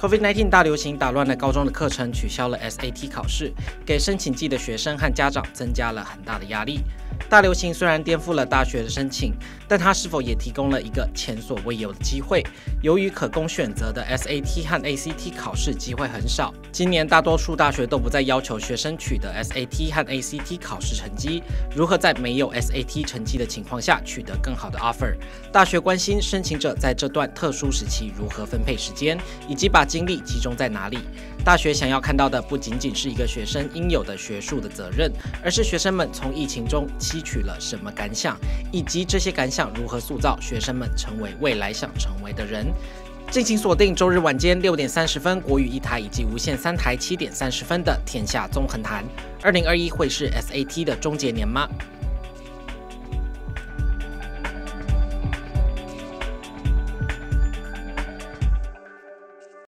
COVID-19 大流行打乱了高中的课程，取消了 SAT 考试，给申请季的学生和家长增加了很大的压力。大流行虽然颠覆了大学的申请，但它是否也提供了一个前所未有的机会？由于可供选择的 SAT 和 ACT 考试机会很少，今年大多数大学都不再要求学生取得 SAT 和 ACT 考试成绩。如何在没有 SAT 成绩的情况下取得更好的 offer？大学关心申请者在这段特殊时期如何分配时间，以及把精力集中在哪里？大学想要看到的不仅仅是一个学生应有的学术的责任，而是学生们从疫情中。吸取了什么感想，以及这些感想如何塑造学生们成为未来想成为的人？敬请锁定周日晚间六点三十分国语一台以及无线三台七点三十分的《天下纵横谈》。二零二一会是 SAT 的终结年吗？